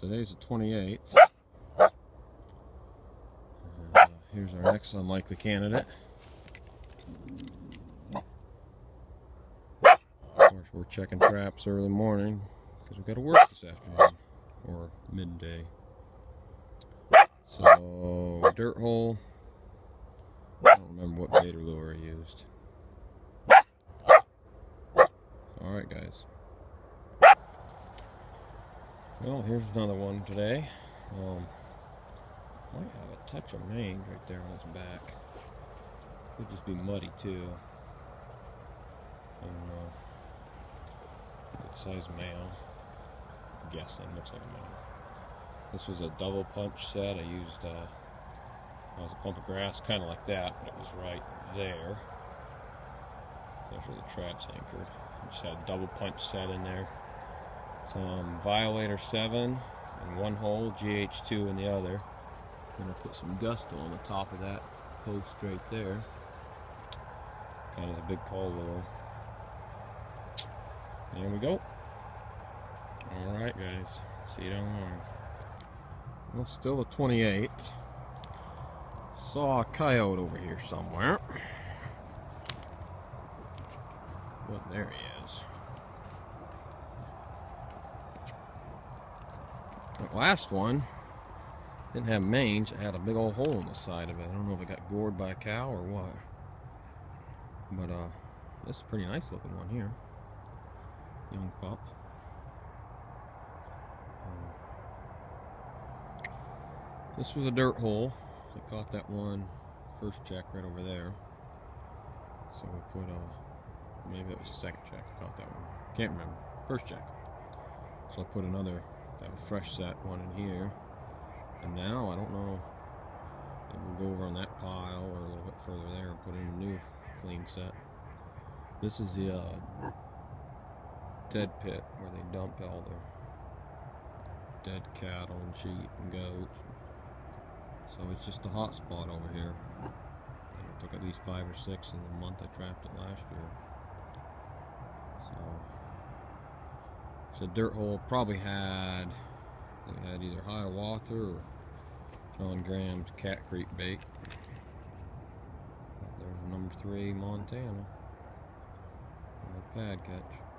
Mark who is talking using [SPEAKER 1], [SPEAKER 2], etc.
[SPEAKER 1] Well, today's the 28th. Uh, here's our next unlikely candidate. Of course, we're checking traps early morning because we've got to work this afternoon or midday. So, dirt hole. I don't remember what bait or lure I used. Alright, guys. Well, here's another one today. Um, might have a touch of mange right there on his back. Could just be muddy too. And, uh, good size male. I'm guessing, looks like a male. This was a double punch set. I used, uh, was a clump of grass, kind of like that, but it was right there. There's where the trap's anchored. Just had a double punch set in there. Some um, Violator 7 in one hole, GH2 in the other. Gonna put some gusto on the top of that post right there. Kind of a big call lure. There we go. Alright guys, see you down the. Well, still the 28th. Saw a coyote over here somewhere. Well, there he is. The last one didn't have mange. It had a big old hole in the side of it. I don't know if it got gored by a cow or what. But uh, this is a pretty nice looking one here. Young pup. Um, this was a dirt hole. I caught that one first check right over there. So we put a, maybe it was the second check. I caught that one. Can't remember. First check. So I put another, a fresh set one in here. And now, I don't know, maybe we'll go over on that pile or a little bit further there and put in a new clean set. This is the uh, dead pit where they dump all the dead cattle and sheep and goats. So it's just a hot spot over here. And it took at least five or six in the month I trapped it last year. So a dirt hole. Probably had they had either Hiawatha or John Graham's Cat Creek bait. There's number three Montana. And the pad catch.